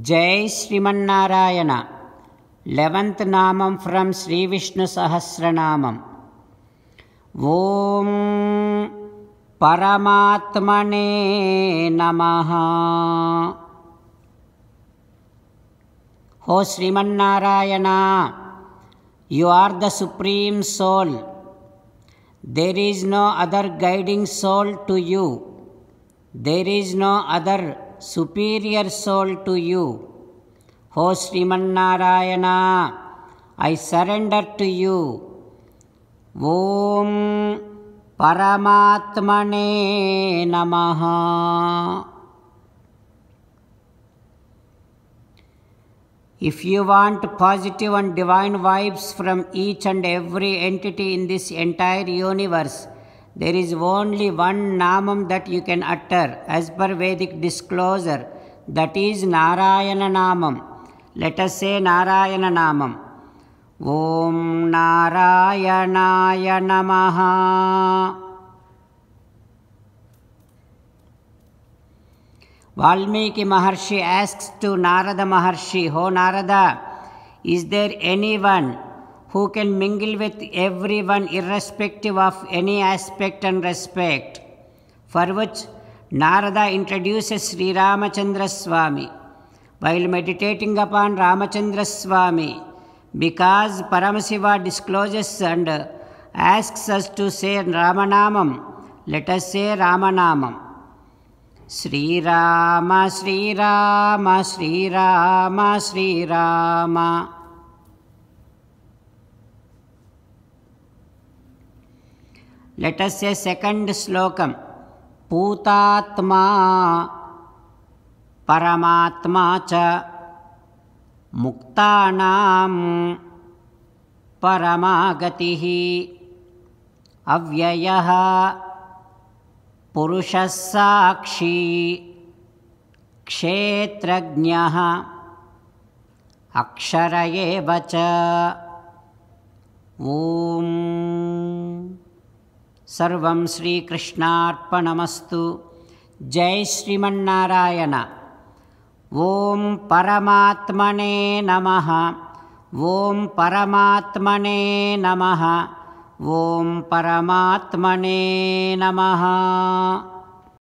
Jai Srimanarayana. Eleventh Namam from Sri Vishnu Sahasranamam. Om Paramatmane Namaha. O Srimanarayana, you are the Supreme Soul. There is no other guiding soul to you. There is no other superior soul to you ho srimannarayana i surrender to you ॐ परमात्मने नमः If you want positive and divine vibes from each and every entity in this entire universe, there is only one namam that you can utter as per Vedic disclosure, that is Narayana namam. Let us say Narayana namam. Om Narayana Namaha. Valmiki Maharshi asks to Narada Maharshi, Ho Narada, is there anyone who can mingle with everyone irrespective of any aspect and respect? For which Narada introduces Sri Ramachandra Swami. While meditating upon Ramachandra Swami, because Paramasiva discloses and asks us to say Ramanamam, let us say Ramanamam. Srirama, Srirama, Srirama, Srirama. Sri us say second slokam. Putatma, Paramatma cha. मुक्तानां परमागतिः अव्ययः पुरुषः साक्षी क्षेत्रज्ञः अक्षर एव च ॐ सर्वं श्रीकृष्णार्पणमस्तु। जय श्रीमन्नारायण। ॐ परमात्मने नमः। ॐ परमात्मने नमः। ॐ परमात्मने नमः